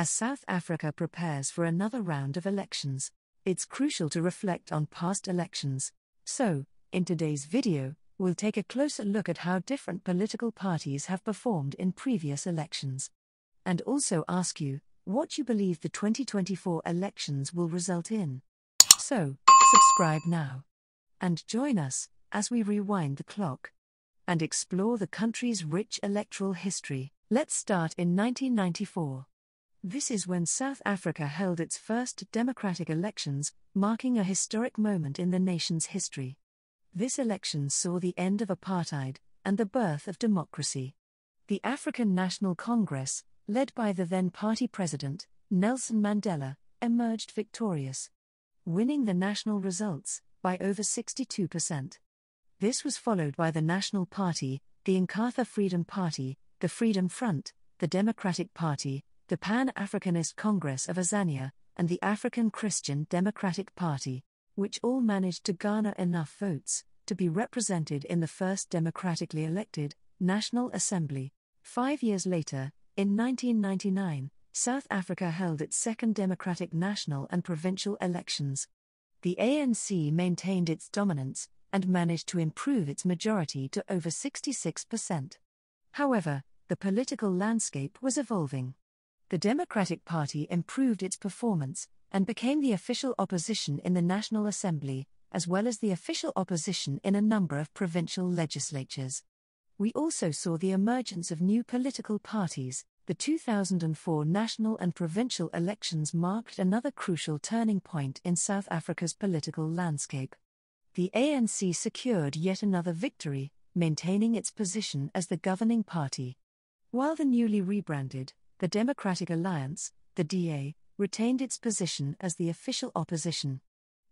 As South Africa prepares for another round of elections, it's crucial to reflect on past elections. So, in today's video, we'll take a closer look at how different political parties have performed in previous elections. And also ask you what you believe the 2024 elections will result in. So, subscribe now. And join us as we rewind the clock and explore the country's rich electoral history. Let's start in 1994. This is when South Africa held its first democratic elections, marking a historic moment in the nation's history. This election saw the end of apartheid and the birth of democracy. The African National Congress, led by the then party president, Nelson Mandela, emerged victorious, winning the national results by over 62%. This was followed by the National Party, the Inkatha Freedom Party, the Freedom Front, the Democratic Party, the Pan Africanist Congress of Azania, and the African Christian Democratic Party, which all managed to garner enough votes to be represented in the first democratically elected National Assembly. Five years later, in 1999, South Africa held its second democratic national and provincial elections. The ANC maintained its dominance and managed to improve its majority to over 66%. However, the political landscape was evolving the Democratic Party improved its performance and became the official opposition in the National Assembly, as well as the official opposition in a number of provincial legislatures. We also saw the emergence of new political parties. The 2004 national and provincial elections marked another crucial turning point in South Africa's political landscape. The ANC secured yet another victory, maintaining its position as the governing party. While the newly rebranded, the Democratic Alliance, the DA, retained its position as the official opposition.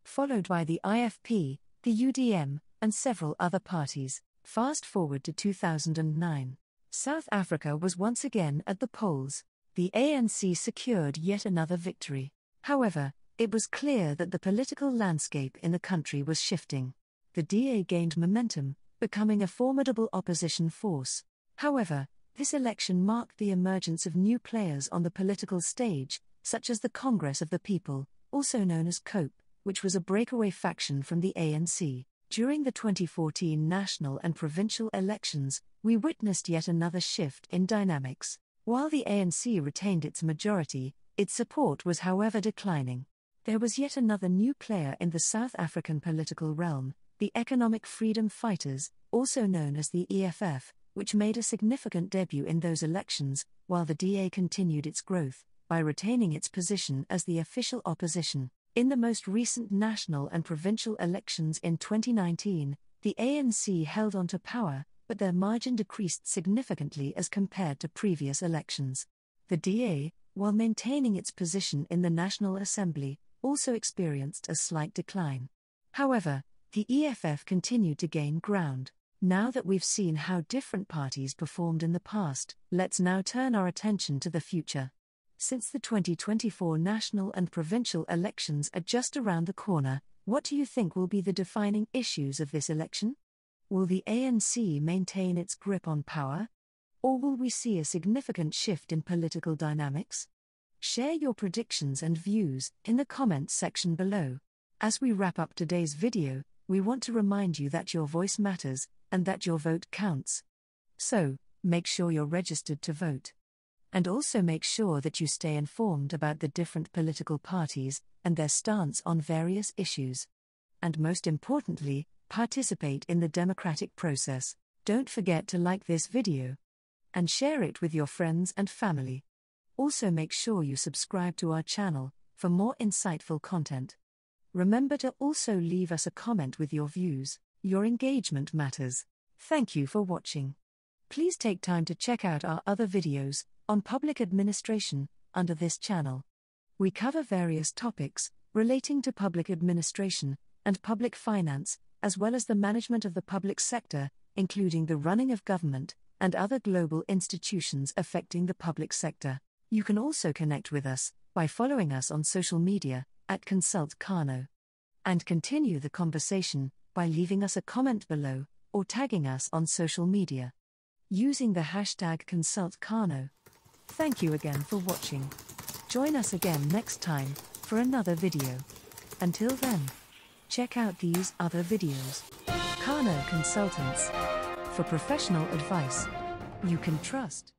Followed by the IFP, the UDM, and several other parties. Fast forward to 2009. South Africa was once again at the polls. The ANC secured yet another victory. However, it was clear that the political landscape in the country was shifting. The DA gained momentum, becoming a formidable opposition force. However, this election marked the emergence of new players on the political stage, such as the Congress of the People, also known as COPE, which was a breakaway faction from the ANC. During the 2014 national and provincial elections, we witnessed yet another shift in dynamics. While the ANC retained its majority, its support was, however, declining. There was yet another new player in the South African political realm, the Economic Freedom Fighters, also known as the EFF, which made a significant debut in those elections, while the DA continued its growth by retaining its position as the official opposition. In the most recent national and provincial elections in 2019, the ANC held on to power, but their margin decreased significantly as compared to previous elections. The DA, while maintaining its position in the National Assembly, also experienced a slight decline. However, the EFF continued to gain ground. Now that we've seen how different parties performed in the past, let's now turn our attention to the future. Since the 2024 national and provincial elections are just around the corner, what do you think will be the defining issues of this election? Will the ANC maintain its grip on power? Or will we see a significant shift in political dynamics? Share your predictions and views in the comments section below. As we wrap up today's video, we want to remind you that your voice matters and that your vote counts. So, make sure you're registered to vote. And also make sure that you stay informed about the different political parties and their stance on various issues. And most importantly, participate in the democratic process. Don't forget to like this video and share it with your friends and family. Also, make sure you subscribe to our channel for more insightful content. Remember to also leave us a comment with your views. Your engagement matters. Thank you for watching. Please take time to check out our other videos on public administration under this channel. We cover various topics relating to public administration and public finance, as well as the management of the public sector, including the running of government and other global institutions affecting the public sector. You can also connect with us by following us on social media at Consult Kano and continue the conversation by leaving us a comment below or tagging us on social media using the hashtag ConsultKano. Thank you again for watching. Join us again next time for another video. Until then, check out these other videos. Kano Consultants. For professional advice you can trust.